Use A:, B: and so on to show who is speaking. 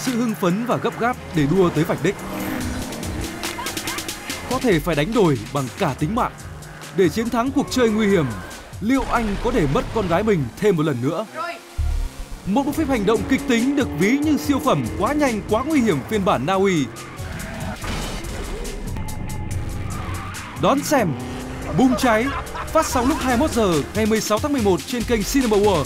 A: sự hưng phấn và gấp gáp để đua tới vạch đích. Có thể phải đánh đổi bằng cả tính mạng để chiến thắng cuộc chơi nguy hiểm. Liệu anh có để mất con gái mình thêm một lần nữa? Một bộ phim hành động kịch tính được ví như siêu phẩm quá nhanh, quá nguy hiểm phiên bản Na Uy. Đón xem Bùng cháy phát sóng lúc 21 giờ ngày 16 tháng 11 trên kênh Cinema World